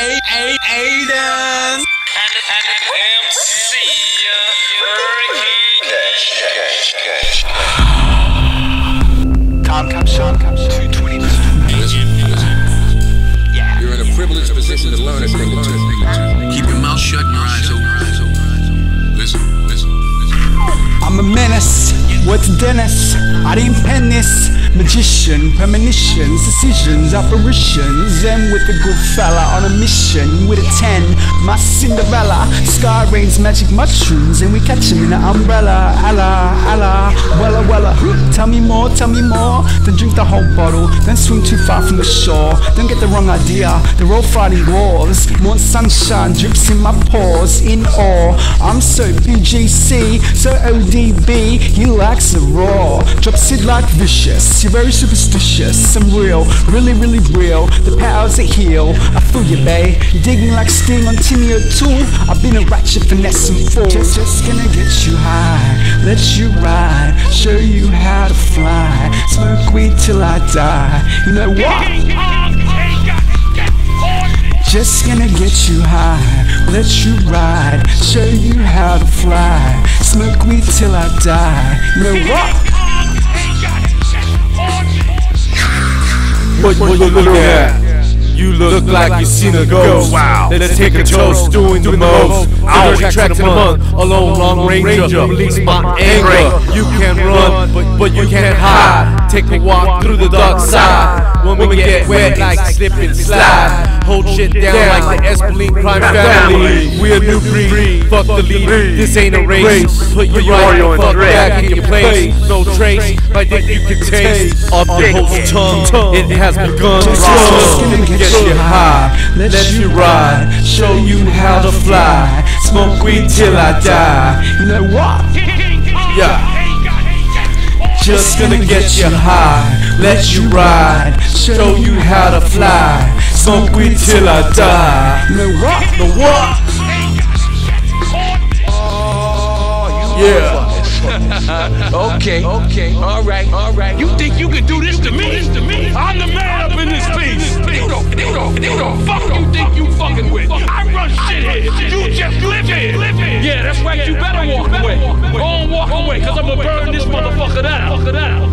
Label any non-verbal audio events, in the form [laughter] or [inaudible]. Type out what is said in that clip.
Aiden. And, and MC Ricky. Cash, cash, cash. Tom Capshawn, 220. You're in a privileged position to learn a thing or two. Keep your mouth shut and your eyes open. Listen, listen, listen. I'm a menace. What's Dennis? I didn't pen this. Magician, premonitions, decisions, apparitions. And with a good fella on a mission with a 10. My Cinderella. Sky rains magic mushrooms. And we catch him in an umbrella. Allah, Allah. Wella. Tell me more, tell me more. Then drink the whole bottle. Then swim too far from the shore. Don't get the wrong idea. They're all fighting wars. More sunshine drips in my pores. In awe. I'm so PGC, so ODB. He likes it raw. Drops it like vicious. You're very superstitious. I'm real, really, really real. The powers that heal. I feel you, babe. Digging like Sting on Timmy O'Toole. I've been a ratchet finessing fool. Just, just gonna get you high, let you ride, show you how to fly. Smoke weed till I die. You know what? Just gonna get you high, let you ride, show you how to fly. Smoke weed till I die. You know what? What you looking at? You look like you seen a ghost. Wow. Let's take a toast, doing the most. Hour track to the month, alone, long ranger. Release my anger. You can run, but, you can't hide. Take a walk through the dark side. When we get wet like slip and slide. Hold shit down like the Espalin crime family. We a new breed. Fuck the lead. This ain't a race. Put your right fuck back in your place. No trace. My dick you can taste. Up the host tongue. It has begun. Get get you high. let Let you ride. Show you how to fly. Smoke weed till I die. You know what? Yeah just gonna get you high, let you ride, show you how to fly, smoke weed till I die. The what? The what? Yeah. [laughs] okay. Okay. All right. All right. You think you can do this to me? This to me? I'm the man up in this piece. You don't. You don't. You don't. Fuck you think you fucking with? I run shit here. You just live here. Yeah, that's right. You better away, cause I'ma burn this motherfucker down.